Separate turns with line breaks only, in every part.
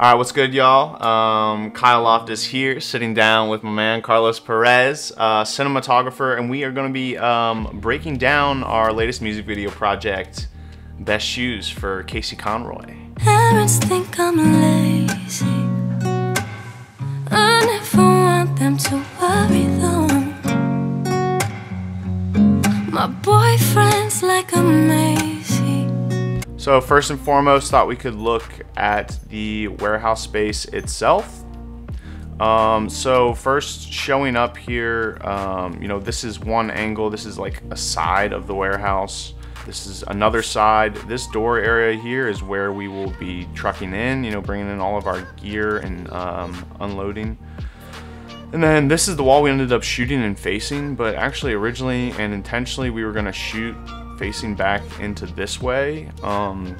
All right, what's good, y'all? Um, Kyle Loftus here, sitting down with my man Carlos Perez, uh, cinematographer, and we are going to be um, breaking down our latest music video project, Best Shoes for Casey Conroy.
Parents think I'm lazy. I never want them to worry though. My boyfriend's like a Macy.
So first and foremost, thought we could look at the warehouse space itself. Um, so first showing up here, um, you know, this is one angle. This is like a side of the warehouse. This is another side. This door area here is where we will be trucking in, you know, bringing in all of our gear and um, unloading. And then this is the wall we ended up shooting and facing, but actually originally and intentionally we were gonna shoot facing back into this way. Um,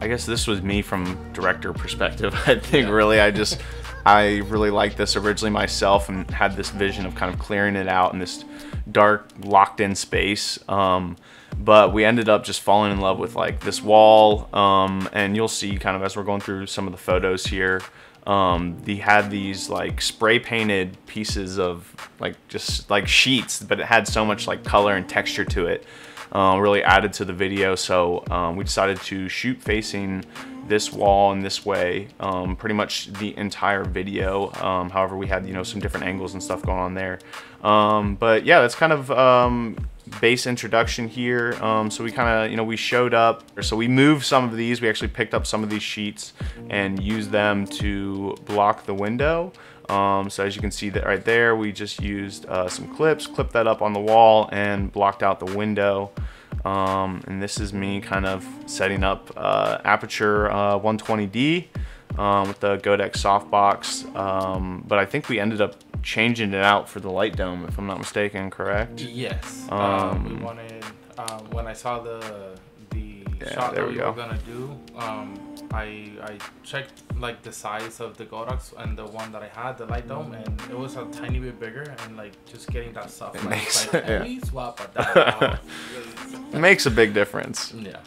I guess this was me from director perspective. I think really I just I really liked this originally myself and had this vision of kind of clearing it out in this dark locked in space. Um, but we ended up just falling in love with like this wall um, and you'll see kind of as we're going through some of the photos here um, they had these like spray painted pieces of like just like sheets but it had so much like color and texture to it uh, really added to the video. So um, we decided to shoot facing this wall in this way um, pretty much the entire video um, however we had you know some different angles and stuff going on there. Um, but yeah that's kind of um, base introduction here. Um, so we kind of, you know, we showed up. So we moved some of these. We actually picked up some of these sheets and used them to block the window. Um, so as you can see that right there, we just used uh, some clips, clipped that up on the wall and blocked out the window. Um, and this is me kind of setting up uh, Aputure uh, 120D um, with the Godox softbox. Um, but I think we ended up changing it out for the light dome, if I'm not mistaken, correct?
Yes.
Um,
Um, we wanted um, when I saw the the
Yeah,
shot that
we
we were gonna do. Um, I I checked like the size of the Godox and the one that I had, the light dome, and it was a tiny bit bigger. And like just getting that stuff,
It
like,
makes-
like
yeah.
swap that? out?"
It makes a big difference.
yeah.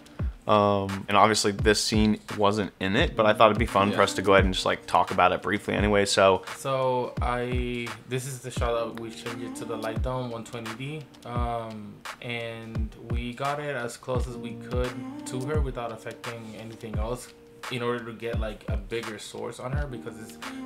Um, and obviously this scene wasn't in it, but I thought it'd be fun for us to go ahead and just like talk about it briefly anyway. So
So I this is the shot that we changed it to the light dome 120D, um, and we got it as close as we could to her without affecting anything else, in order to get like a bigger source on her because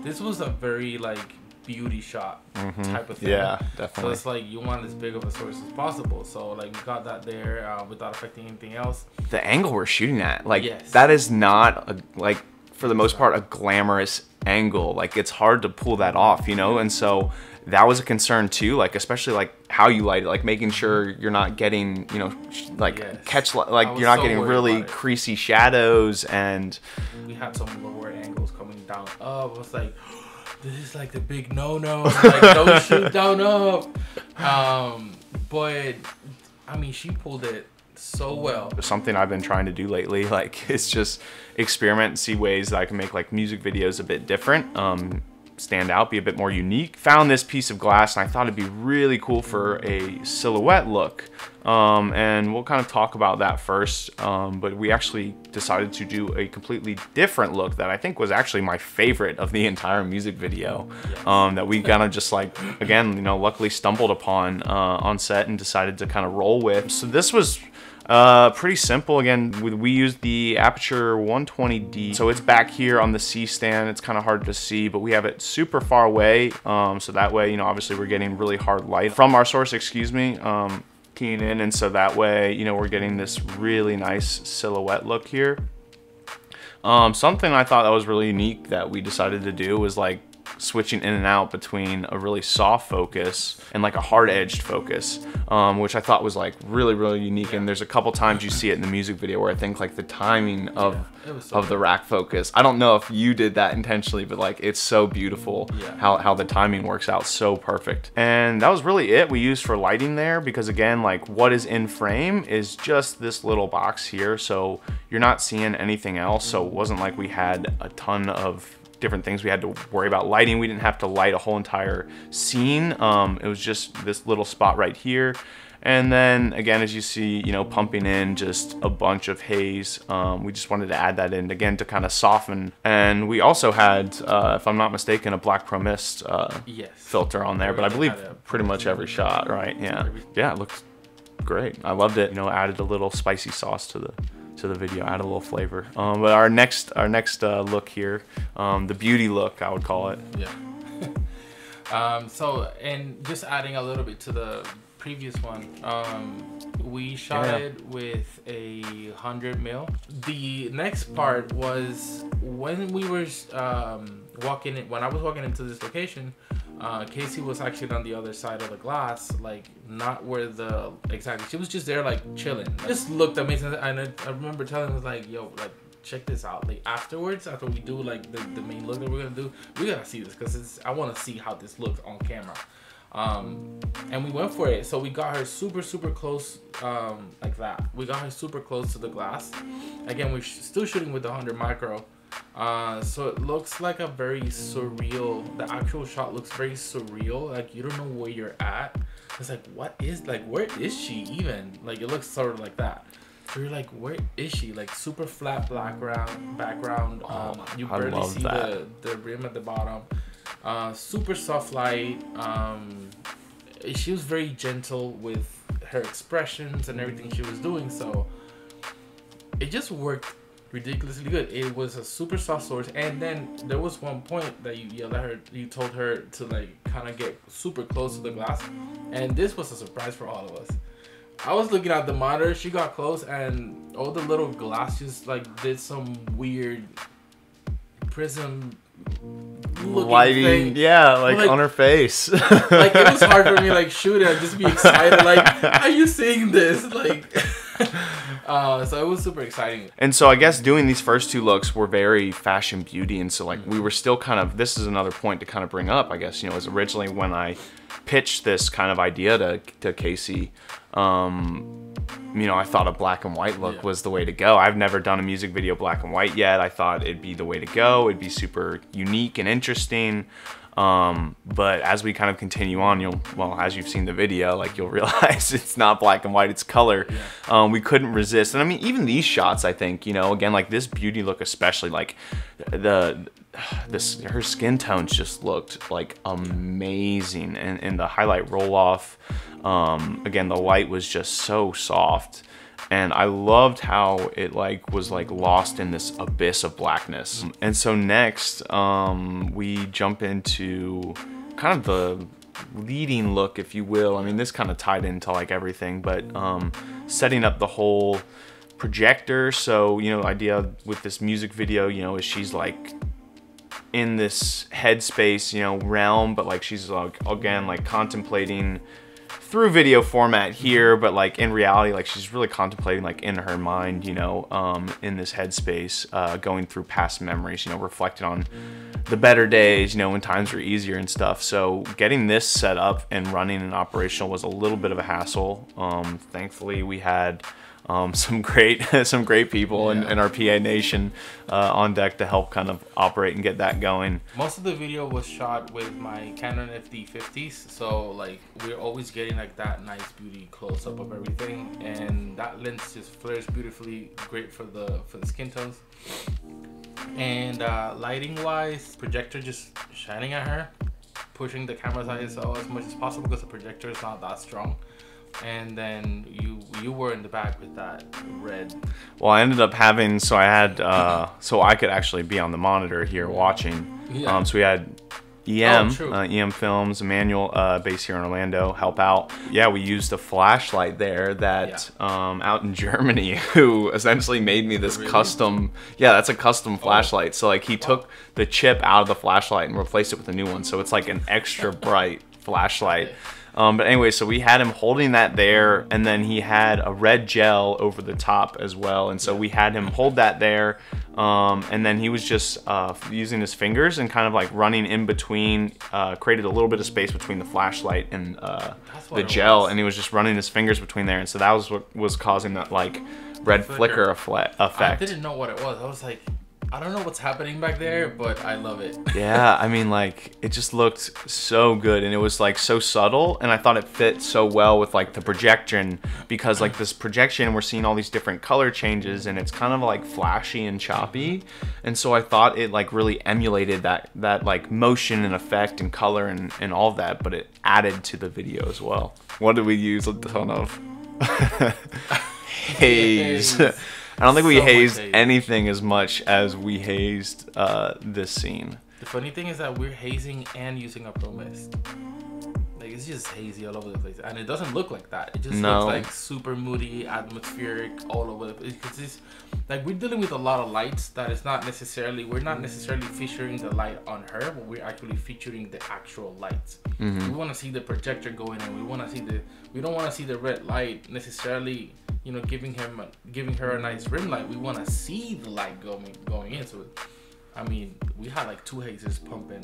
this was a very like beauty shot type of thing.
Mm-hmm. yeah,
So it's like you want as big of a source as possible. So like we got that there uh, without affecting anything else.
the angle we're shooting at, like
Yes.
that is not a, like for the most part a glamorous angle. Like it's hard to pull that off, you know. And so that was a concern too. Like especially like how you light it, like making sure you're not getting you know like
Yes.
catch like you're not
so
getting really creasy shadows and
we had some lower angles coming down up. I was like, this is like the big no no. Like, don't shoot down up. Um, but I mean, she pulled it so well.
something I've been trying to do lately. Like it's just experiment and see ways that I can make like music videos a bit different, um, stand out, be a bit more unique. Found this piece of glass and I thought it'd be really cool for a silhouette look. Um, and we'll kind of talk about that first. Um, but we actually decided to do a completely different look that I think was actually my favorite of the entire music video. Um, that we kind of just like, again, you know, luckily stumbled upon uh, on set and decided to kind of roll with. So this was uh, pretty simple. Again, we, used the Aputure 120D. So it's back here on the C stand. It's kind of hard to see, but we have it super far away. Um, so that way, you know, obviously we're getting really hard light from our source, excuse me, um, keying in. And so that way, you know, we're getting this really nice silhouette look here. Um, something I thought that was really unique that we decided to do was like switching in and out between a really soft focus and like a hard edged focus, um, which I thought was like really, really unique. And there's a couple times you see it in the music video where I think like the timing of
Yeah, so
of the rack focus. I don't know if you did that intentionally, but like it's so beautiful
Yeah.
how, how the timing works out so perfect. And that was really it we used for lighting there because again, like what is in frame is just this little box here. So you're not seeing anything else. So it wasn't like we had a ton of different things we had to worry about lighting. We didn't have to light a whole entire scene. Um, it was just this little spot right here. And then again, as you see, you know, pumping in just a bunch of haze. Um, we just wanted to add that in again to kind of soften. And we also had, uh, if I'm not mistaken, a black pro mist uh,
Yes.
filter on there, but I believe pretty much every shot, right? Yeah, yeah, it looks great. I loved it. You know, added a little spicy sauce to the to the video, add a little flavor. Um, but our next our next uh, look here, um, the beauty look, I would call it.
Yeah. um, so, and just adding a little bit to the previous one, um, we shot
Yeah.
it with a hundred mil. The next part was when we were um, walking in, when I was walking into this location. Uh, Casey was actually on the other side of the glass, like not where the exactly. She was just there, like chilling. Just looked amazing, and I, I remember telling her like, "Yo, like check this out. Like afterwards, after we do like the, the main look that we're gonna do, we gotta see this because it's I want to see how this looks on camera. Um, and we went for it. So we got her super super close, um, like that. We got her super close to the glass. Again, we're still shooting with the 100 micro. Uh, so it looks like a very surreal. The actual shot looks very surreal. Like you don't know where you're at. It's like what is like where is she even? Like it looks sort of like that. So you're like, where is she? Like super flat background. Background. Um, you barely see
that.
the the rim at the bottom. Uh, super soft light. Um, she was very gentle with her expressions and everything she was doing. So it just worked ridiculously good. It was a super soft source, and then there was one point that you yelled at her. You told her to like kind of get super close to the glass, and this was a surprise for all of us. I was looking at the monitor. She got close, and all the little glass just like did some weird prism looking
Lighting,
thing.
yeah, like,
Like-
on her face.
Like it was hard for me like shoot it and just be excited. Like, are you seeing this? Like, uh, so it was super exciting.
And so I guess doing these first two looks were very fashion beauty, and so like we were still kind of. This is another point to kind of bring up. I guess you know, was originally when I pitched this kind of idea to to Casey. Um, you know, I thought a black and white look
Yeah.
was the way to go. I've never done a music video black and white yet. I thought it'd be the way to go. It'd be super unique and interesting. Um, but as we kind of continue on, you'll, well, as you've seen the video, like you'll realize it's not black and white, it's color. Um, we couldn't resist. And I mean, even these shots, I think, you know, again, like this beauty look, especially like the, this, her skin tones just looked like amazing. And, and the highlight roll off, um, again, the light was just so soft and I loved how it like was like lost in this abyss of blackness. And so next, um, we jump into kind of the leading look, if you will. I mean, this kind of tied into like everything, but um, setting up the whole projector. So you know, idea with this music video, you know, is she's like in this headspace, you know, realm, but like she's like again like contemplating through video format here, but like in reality, like she's really contemplating like in her mind, you know, um, in this headspace, uh, going through past memories, you know, reflecting on the better days, you know, when times were easier and stuff. So getting this set up and running and operational was a little bit of a hassle. Um, thankfully, we had um, some great some great people in, in our PA Nation uh, on deck to help kind of operate and get that going.
Most of the video was shot with my Canon FD50s, so like we're always getting like that nice beauty close up of everything, and that lens just flares beautifully, great for the for the skin tones. And uh, lighting wise, projector just shining at her, pushing the camera's ISO as much as possible because the projector is not that strong. And then you you were in the back with that red.
Well, I ended up having so I had uh, so I could actually be on the monitor here watching.
Yeah.
Um, so we had EM,
Oh,
uh, EM Films, Emmanuel, uh, based here in Orlando, help out. Yeah, we used a flashlight there that um, out in Germany, who essentially made me this
Really? Oh.
custom. Yeah, that's a custom flashlight. So like he took the chip out of the flashlight and replaced it with a new one. So it's like an extra bright flashlight. Um, but anyway, so we had him holding that there, and then he had a red gel over the top as well. And so we had him hold that there, um, and then he was just uh, using his fingers and kind of like running in between, uh, created a little bit of space between the flashlight and uh, the gel, and he was just running his fingers between there. And so that was what was causing that like red flicker,
Flicker.
effle-
I didn't know what it was. I was like, I don't know what's happening back there, but I love it.
yeah, I mean, like it just looked so good, and it was like so subtle, and I thought it fit so well with like the projection because like this projection, we're seeing all these different color changes, and it's kind of like flashy and choppy, and so I thought it like really emulated that that like motion and effect and color and and all that, but it added to the video as well. What did we use a ton of? Haze.
Haze.
I don't think we
So
hazed
haze.
anything as much as we hazed uh, this scene.
The funny thing is that we're hazing and using a pro mist. Like it's just hazy all over the place, and it doesn't look like that. It just
No.
looks like super moody, atmospheric, all over the place. Because it's like we're dealing with a lot of lights that is not necessarily we're not necessarily featuring the light on her, but we're actually featuring the actual lights.
Mm-hmm.
We want to see the projector going and We want to see the we don't want to see the red light necessarily. You know, giving him giving her a nice rim light. We want to see the light going going into it. I mean, we had like two hazers pumping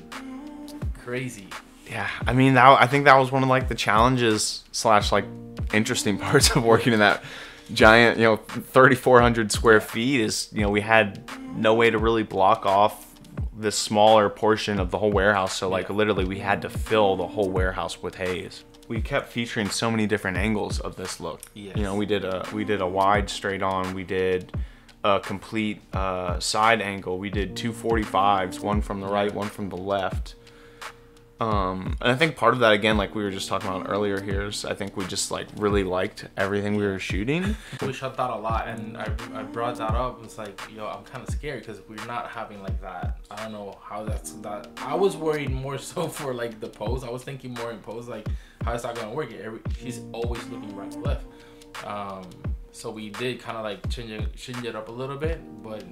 crazy.
Yeah, I mean, that, I think that was one of like the challenges slash like interesting parts of working in that giant, you know, 3,400 square feet is, you know, we had no way to really block off this smaller portion of the whole warehouse. So like literally we had to fill the whole warehouse with haze. We kept featuring so many different angles of this look.
Yes.
You know, we did a we did a wide straight on. We did a complete uh, side angle. We did two 45s, one from the right, one from the left. Um, and I think part of that, again, like we were just talking about earlier here, is I think we just like really liked everything we were shooting.
We shot that a lot, and I, I brought that up. It's like, yo, I'm kind of scared because we're not having like that. I don't know how that's that. I was worried more so for like the pose. I was thinking more in pose, like how is that gonna work? Every, she's always looking right to left. Um, so we did kind of like change it, change it up a little bit, but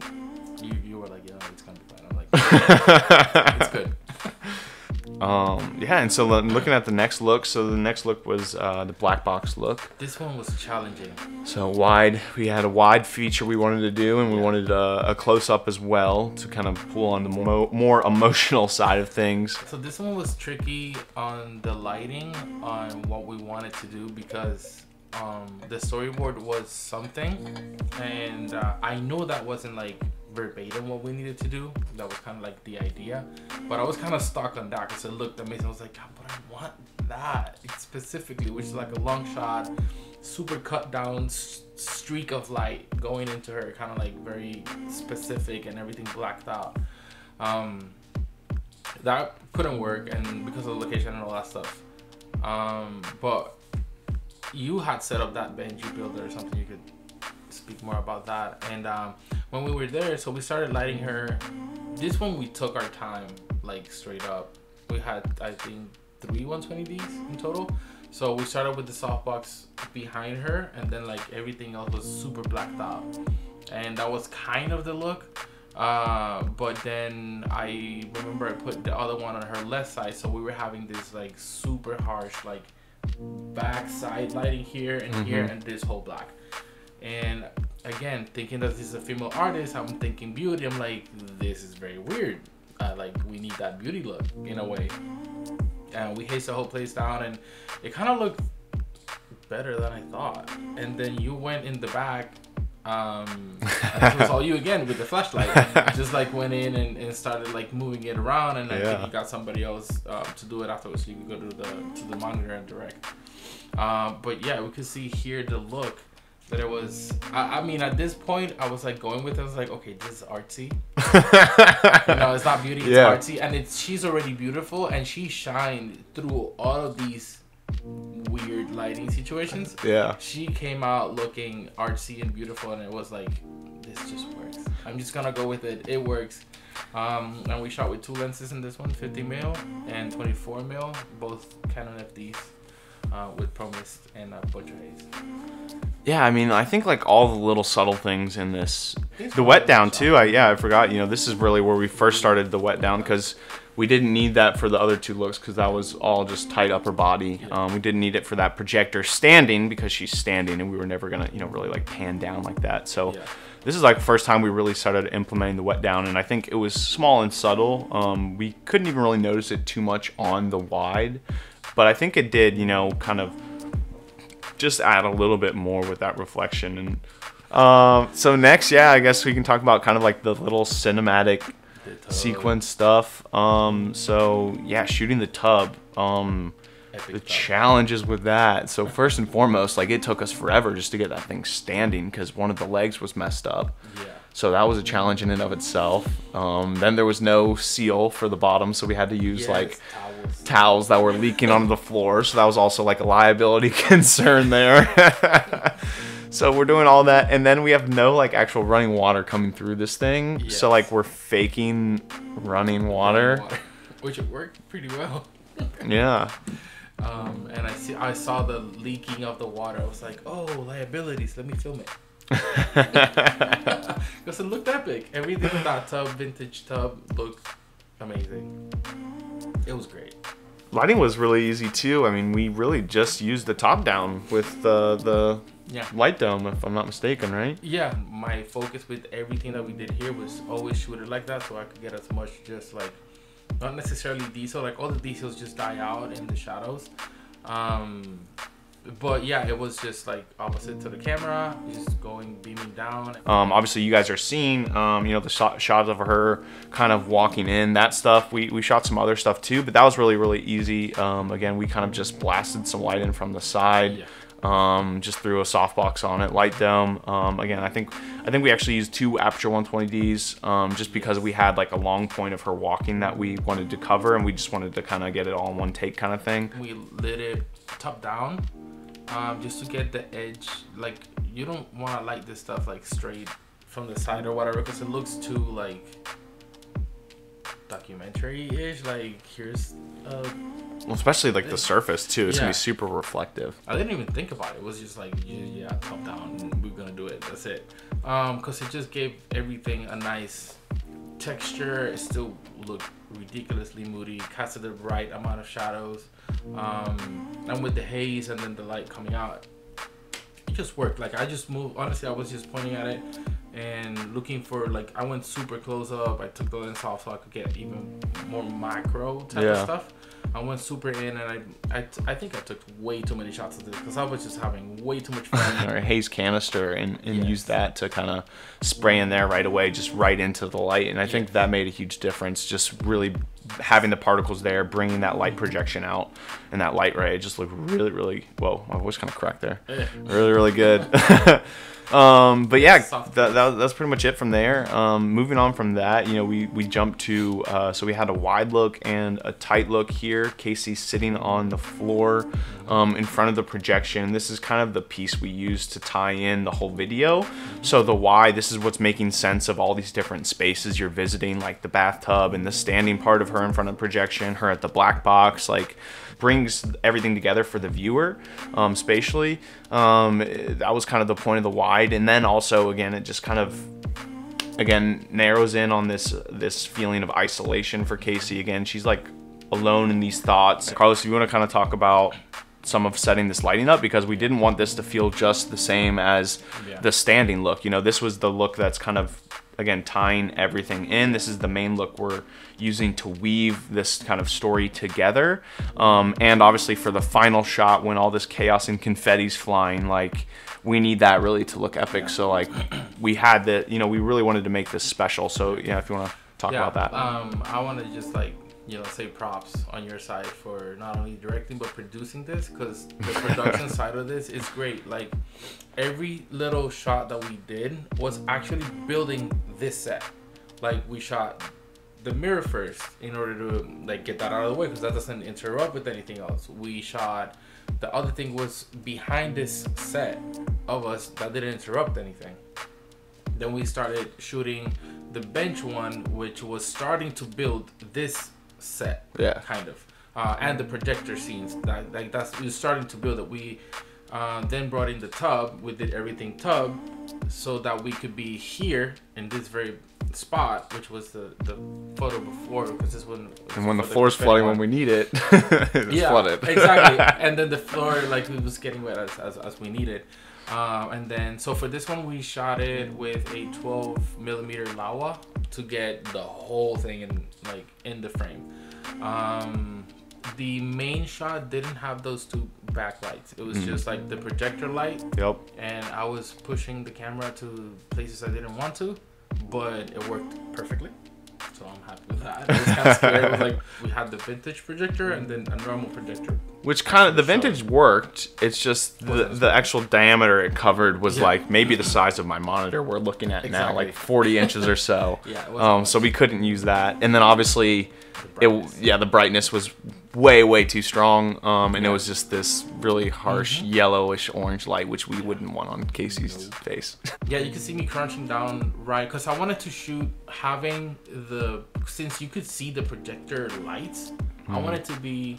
you you were like, yeah, it's gonna be fine. I'm like, it's good.
Um, yeah, and so looking at the next look, so the next look was uh, the black box look.
This one was challenging.
So wide, we had a wide feature we wanted to do, and we wanted uh, a close up as well to kind of pull on the more, more emotional side of things.
So this one was tricky on the lighting on what we wanted to do because um, the storyboard was something, and uh, I know that wasn't like verbatim what we needed to do. That was kind of like the idea, but I was kind of stuck on that because it looked amazing. I was like, "God, but I want that specifically, which is like a long shot, super cut down streak of light going into her, kind of like very specific and everything blacked out. Um, that couldn't work and because of the location and all that stuff um but you had set up that benji builder or something you could speak more about that. And um when we were there so we started lighting her. This one we took our time like straight up. We had i think three 120ds in total. So we started with the softbox behind her and then like everything else was super blacked out. And that was kind of the look uh, but then I remember I put the other one on her left side, so we were having this like super harsh like back side lighting here and here and this whole black. And again, thinking that this is a female artist, I'm thinking beauty. I'm like, this is very weird. Uh, like we need that beauty look in a way. And we hazed the whole place down, and it kind of looked better than I thought. And then you went in the back. Um, and it was all you again with the flashlight. Just like went in and, and started like moving it around, and I
Yeah.
think you got somebody else uh, to do it afterwards, so you could go to the to the monitor and direct. Um, but yeah, we could see here the look that it was. I, I mean, at this point, I was like going with it. I was like, okay, this is artsy. you know, it's not beauty, it's
Yeah.
artsy, and it's she's already beautiful, and she shined through all of these weird lighting situations.
Yeah.
She came out looking artsy and beautiful, and it was like, this just works. I'm just gonna go with it. It works. Um, and we shot with two lenses in this one, 50 mil and 24 mil, both Canon FDs, uh, with Pro Mist and uh, Butcher Haze.
Yeah, I mean, I think like all the little subtle things in this, the wet down too. I yeah, I forgot. You know, this is really where we first started the wet down because we didn't need that for the other two looks because that was all just tight upper body. Um, we didn't need it for that projector standing because she's standing and we were never gonna you know really like pan down like that. So.
Yeah.
This is like first time we really started implementing the wet down, and I think it was small and subtle. Um, we couldn't even really notice it too much on the wide, but I think it did, you know, kind of just add a little bit more with that reflection and Um, so next, yeah, I guess we can talk about kind of like the little cinematic sequence stuff. Um, so yeah, shooting the tub. Um, the challenges with that. So first and foremost, like it took us forever just to get that thing standing because one of the legs was messed up.
Yeah.
So that was a challenge in and of itself. Um, then there was no seal for the bottom, so we had to use
Yes,
like
towels.
that were leaking onto the floor. So that was also like a liability concern there. so we're doing all that, and then we have no like actual running water coming through this thing. So like we're faking running water.
which it worked pretty well.
Yeah.
Um, and I see, I saw the leaking of the water. I was like, oh, liabilities. Let me film it. Because it looked epic. Everything in that tub, vintage tub, looked amazing. It was great.
Lighting was really easy too. I mean, we really just used the top down with the the
Yeah.
light dome, if I'm not mistaken, right?
Yeah, my focus with everything that we did here was always shoot it like that so I could get as much just like, not necessarily detail, like all the details just die out in the shadows. Um, but yeah, it was just like opposite to the camera, just going beaming down.
Um, obviously, you guys are seeing, um, you know, the shot, shots of her kind of walking in, that stuff. We, we shot some other stuff too, but that was really, really easy. Um, again, we kind of just blasted some light in from the side.
Yeah.
Um, just threw a softbox on it, light dome. Um, again, I think I think we actually used two Aputure 120Ds um, just because we had like a long point of her walking that we wanted to cover, and we just wanted to kind of get it all in one take, kind of thing.
We lit it top down, um, just to get the edge. Like you don't want to light this stuff like straight from the side or whatever, because it looks too like documentary-ish. Like here's, uh,
Well, especially like the surface too. It's gonna be super reflective.
I didn't even think about it. It was just like yeah, yeah top down. We're gonna do it. That's it. Um, cause it just gave everything a nice texture. It still looked ridiculously moody. Casted the right amount of shadows. Um, and with the haze and then the light coming out, it just worked. Like I just moved. Honestly, I was just pointing at it and looking for like I went super close up. I took the lens off so I could get even more macro type of stuff. I went super in and I, I, I think I took way too many shots of this because I was just having way too much fun.
or a haze canister and, and
Yes.
use that to kind of spray in there right away, just right into the light. And I think that made a huge difference. Just really having the particles there, bringing that light projection out, and that light ray just looked really, really. Whoa, my voice kind of cracked there.
Eh.
Really, really good. um, but yeah, that, that, that's pretty much it from there. Um, moving on from that, you know, we we jumped to uh, so we had a wide look and a tight look here. Casey sitting on the floor um, in front of the projection. This is kind of the piece we use to tie in the whole video. So the why, this is what's making sense of all these different spaces you're visiting, like the bathtub and the standing part of her in front of the projection, her at the black box, like brings everything together for the viewer um, spatially. Um, that was kind of the point of the wide, and then also again, it just kind of again narrows in on this this feeling of isolation for Casey. Again, she's like alone in these thoughts. Carlos, if you want to kind of talk about some of setting this lighting up because we didn't want this to feel just the same as
Yeah.
the standing look. You know, this was the look that's kind of again tying everything in. This is the main look we're using to weave this kind of story together. Um, and obviously for the final shot when all this chaos and confetti's flying, like we need that really to look epic. So like we had the, you know, we really wanted to make this special. So yeah, if you want to talk
yeah,
about that.
Um, I want to just like you know say props on your side for not only directing but producing this because the production side of this is great. Like every little shot that we did was actually building this set. Like we shot the mirror first in order to like get that out of the way because that doesn't interrupt with anything else. We shot the other thing was behind this set of us that didn't interrupt anything. Then we started shooting the bench one, which was starting to build this set,
Yeah.
kind of, uh, and the projector scenes. That like that's we was starting to build it. We uh, then brought in the tub. We did everything tub, so that we could be here in this very spot, which was the the photo before, because this one.
and when the floor's
confetti
flooding when we need it, it's
yeah,
flooded.
exactly. And then the floor, like, it was getting wet as, as, as we needed. Um, and then, so for this one, we shot it with a 12 millimeter Laowa to get the whole thing in, like, in the frame. Um, the main shot didn't have those two backlights. It
Mm.
was just like the projector light,
Yep.
and I was pushing the camera to places I didn't want to, but it worked perfectly. So I'm happy with that. It was kind of scary. It was like we had the vintage projector and then a normal projector.
Which kind of the vintage worked. It's just the, the actual diameter it covered was
Yeah.
like maybe the size of my monitor we're looking at now, like 40 inches or so.
Yeah, it
Um, so we couldn't use that, and then obviously, it yeah the brightness was way way too strong, um, and it was just this really harsh yellowish orange light, which we wouldn't want on Casey's face.
Yeah, you can see me crunching down right because I wanted to shoot having the since you could see the projector lights. I wanted to be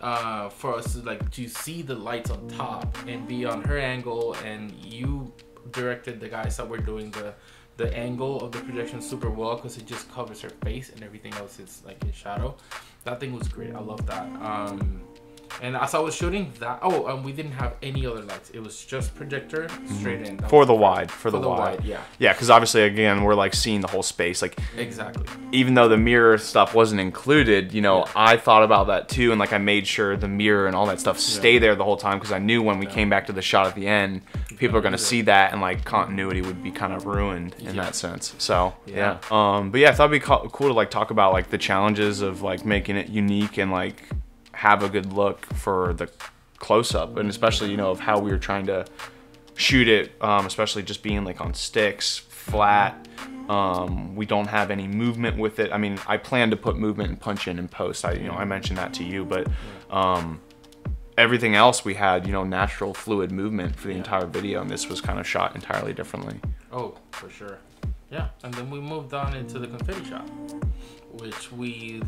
uh, for us to like to see the lights on top and be on her angle, and you directed the guys that were doing the the angle of the projection super well because it just covers her face and everything else is like in shadow. That thing was great. I love that. Um, and as I was shooting that, oh, um, we didn't have any other lights. It was just projector straight in. That
for the wide, for, the, wide.
yeah,
Yeah, because obviously, again, we're like seeing the whole space. Like,
exactly.
even though the mirror stuff wasn't included, you know,
Yeah.
I thought about that too, and like I made sure the mirror and all that stuff stay there the whole time because I knew when we came back to the shot at the end, people are gonna see that, and like continuity would be kind of ruined in
Yeah.
that sense. So yeah.
Yeah.
um, but yeah, I thought it'd be co- cool to like talk about like the challenges of like making it unique and like have a good look for the close up, and especially you know of how we were trying to shoot it, um, especially just being like on sticks, flat. Um, we don't have any movement with it. I mean, I plan to put movement and punch in and post. I, you know, I mentioned that to you, but um, everything else we had, you know, natural fluid movement for the
Yeah.
entire video, and this was kind of shot entirely differently.
Oh, for sure. Yeah, and then we moved on into the confetti shot, which we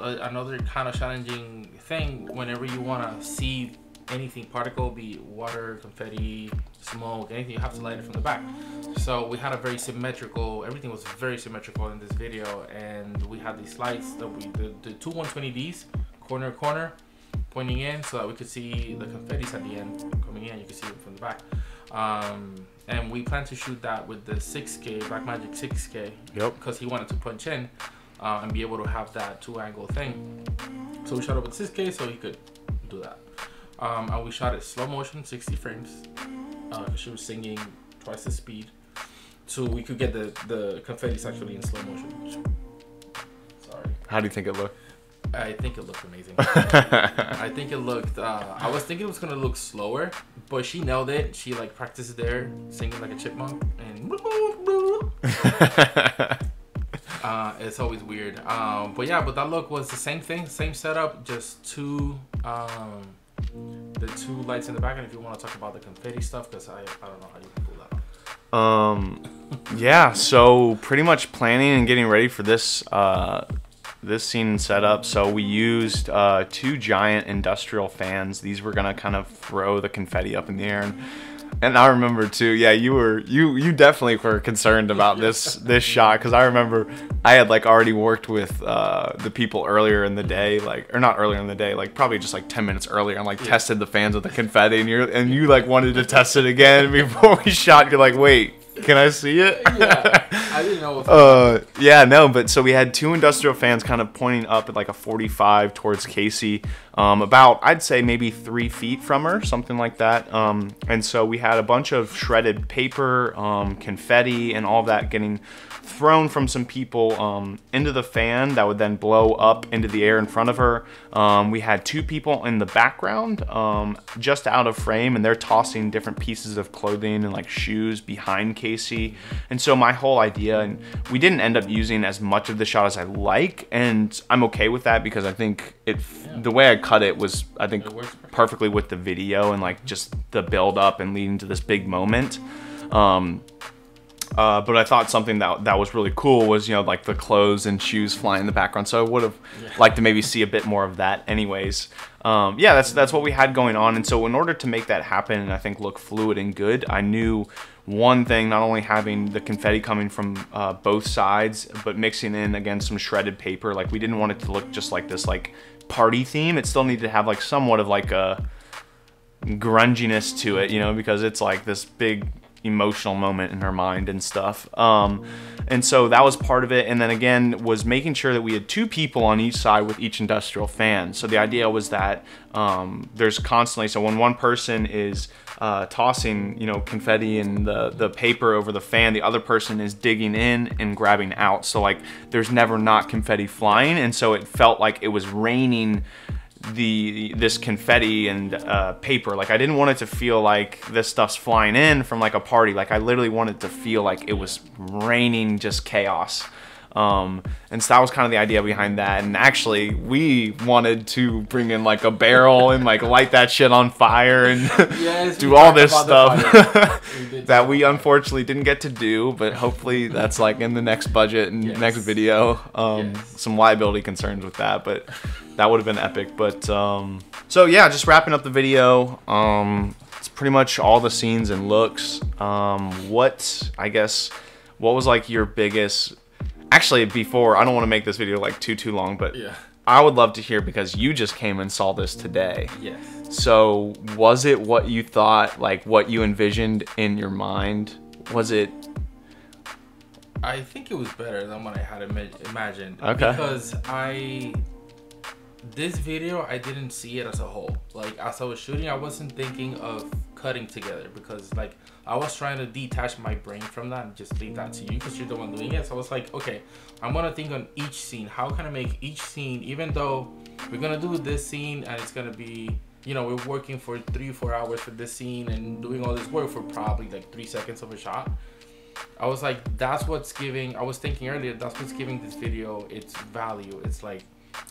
uh, another kind of challenging thing. Whenever you want to see anything particle, be water, confetti, smoke, anything, you have to light it from the back. So we had a very symmetrical. Everything was very symmetrical in this video, and we had these lights that we the, the two 120ds corner corner pointing in so that we could see the confettis at the end coming in. You can see it from the back. Um, and we plan to shoot that with the 6K Blackmagic 6K.
Yep.
Because he wanted to punch in uh, and be able to have that two angle thing. So we shot it with 6K so he could do that. Um, and we shot it slow motion, 60 frames. Uh, she was singing twice the speed. So we could get the, the confettis actually in slow motion. Sorry.
How do you think it looked?
I think it looked amazing. I think it looked. Uh, I was thinking it was gonna look slower, but she nailed it. She like practiced there, singing like a chipmunk, and uh, it's always weird. Um, but yeah, but that look was the same thing, same setup, just two, um, the two lights in the back. And if you want to talk about the confetti stuff, because I, I don't know how you can pull that off.
Um, yeah. So pretty much planning and getting ready for this uh, this scene setup. So we used uh, two giant industrial fans. These were gonna kind of throw the confetti up in the air. And, and I remember too. Yeah, you were you you definitely were concerned about this this shot because I remember I had like already worked with uh, the people earlier in the day, like or not earlier in the day, like probably just like ten minutes earlier, and like tested the fans with the confetti, and you and you like wanted to test it again before we shot. You're like, wait, can I see it?
Yeah, I didn't know.
Uh, yeah, no, but so we had two industrial fans kind of pointing up at like a 45 towards Casey, um, about I'd say maybe three feet from her, something like that. Um, and so we had a bunch of shredded paper, um, confetti, and all that getting thrown from some people um, into the fan that would then blow up into the air in front of her. Um, we had two people in the background, um, just out of frame, and they're tossing different pieces of clothing and like shoes behind Casey. And so my whole idea, and we didn't end up using as much of the shot as I like, and I'm okay with that because I think it, the way I cut it was, I think,
It works perfect.
perfectly with the video and like just the build up and leading to this big moment. Um, uh, but I thought something that that was really cool was you know like the clothes and shoes flying in the background. So I would have liked to maybe see a bit more of that. Anyways, um, yeah, that's that's what we had going on. And so in order to make that happen and I think look fluid and good, I knew one thing not only having the confetti coming from uh, both sides, but mixing in again some shredded paper. Like we didn't want it to look just like this like party theme. It still needed to have like somewhat of like a grunginess to it, you know, because it's like this big emotional moment in her mind and stuff. Um, and so that was part of it. And then again, was making sure that we had two people on each side with each industrial fan. So the idea was that um, there's constantly, so when one person is uh, tossing, you know, confetti and the, the paper over the fan, the other person is digging in and grabbing out. So like there's never not confetti flying. And so it felt like it was raining the this confetti and uh, paper. Like I didn't want it to feel like this stuff's flying in from like a party. Like I literally wanted to feel like it was raining just chaos. Um, and so that was kind of the idea behind that. And actually, we wanted to bring in like a barrel and like light that shit on fire and
Yes,
do all this stuff.
We
that we unfortunately didn't get to do. But hopefully, that's like in the next budget and
Yes.
next video. Um,
Yes.
Some liability concerns with that, but that would have been epic. But um, so yeah, just wrapping up the video. Um, it's pretty much all the scenes and looks. Um, what I guess what was like your biggest actually before I don't want to make this video like too too long, but
Yeah.
I would love to hear because you just came and saw this today.
Yes.
So was it what you thought, like what you envisioned in your mind? Was it
I think it was better than what I had ima- imagined.
Okay.
Because I, this video, I didn't see it as a whole. Like as I was shooting, I wasn't thinking of cutting together because like I was trying to detach my brain from that and just leave that to you because you're the one doing it. So I was like, okay, I'm gonna think on each scene. How can I make each scene, even though we're gonna do this scene and it's gonna be. You know, we're working for three, four hours for this scene and doing all this work for probably like three seconds of a shot. I was like, that's what's giving. I was thinking earlier, that's what's giving this video its value. It's like,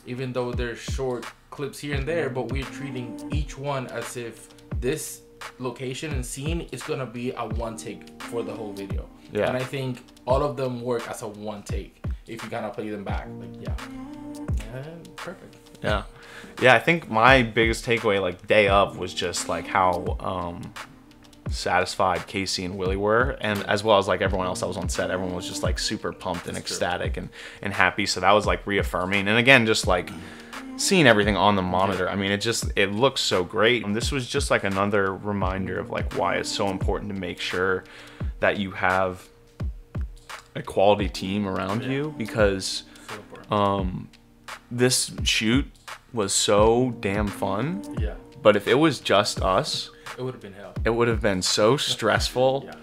even though there's short clips here and there, but we're treating each one as if this location and scene is gonna be a one take for the whole video.
Yeah.
And I think all of them work as a one take if you kind of play them back. Like, yeah, yeah, perfect.
Yeah. Yeah, I think my biggest takeaway like day of was just like how um satisfied Casey and Willie were and as well as like everyone else that was on set. Everyone was just like super pumped and
That's true.
ecstatic and and happy. So that was like reaffirming. And again, just like seeing everything on the monitor. I mean, it just it looks so great. And this was just like another reminder of like why it's so important to make sure that you have a quality team around
Yeah.
you because um this shoot was so damn fun
yeah,
but if it was just us
it would have been hell.
it would have been so stressful
Yeah.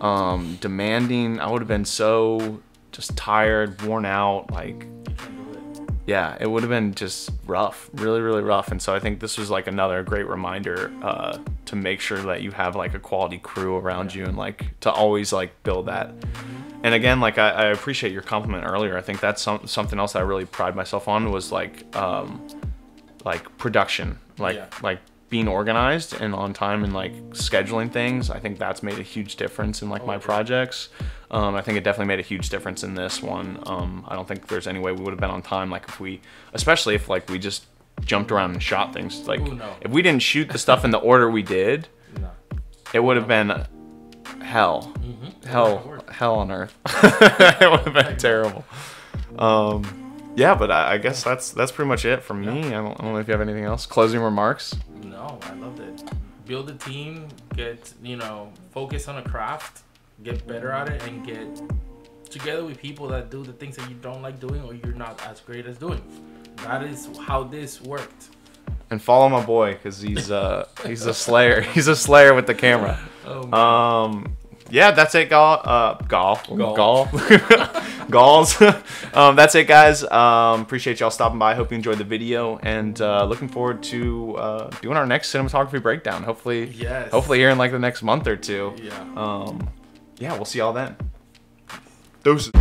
um demanding i would have been so just tired worn out like yeah it would have been just rough really really rough. And so i think this was like another great reminder uh to make sure that you have like a quality crew around you and like to always like build that. And again like i, I appreciate your compliment earlier. I think that's some, something else that i really pride myself on was like um like production like
Yeah.
like being organized and on time and like scheduling things. I think that's made a huge difference in like
Oh,
my
yeah.
projects um, i think it definitely made a huge difference in this one. Um, i don't think there's any way we would have been on time like if we especially if like we just jumped around and shot things like
Ooh, no.
if we didn't shoot the stuff in the order we did
No.
it would have been hell.
Mm-hmm.
hell hell on earth. It would have been terrible. Um yeah but I, I guess that's that's pretty much it from me. I don't, I don't know if you have anything else. Closing remarks?
No, I loved it. Build a team, get, you know, focus on a craft, get better at it, and get together with people that do the things that you don't like doing or you're not as great as doing. That is how this worked.
and follow my boy because he's uh he's a slayer he's a slayer with the camera
Oh,
um yeah that's it gall uh gall
Gall.
gall galls um that's it guys um appreciate y'all stopping by hope you enjoyed the video and uh looking forward to uh doing our next cinematography breakdown hopefully
Yes.
hopefully here in like the next month or two
Yeah.
um yeah we'll see y'all then. Doses